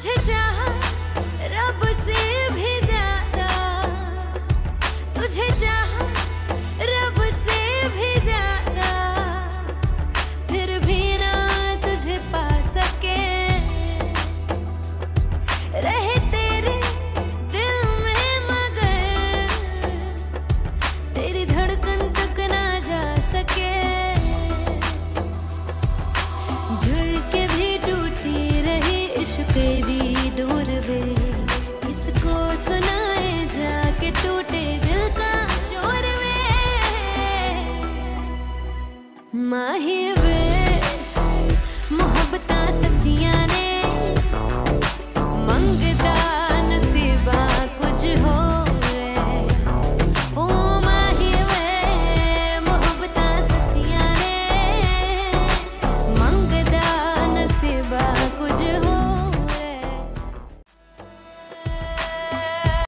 तुझे चाहा इश्क इसको सुनाए जाके टूटे दिल का शोर वे।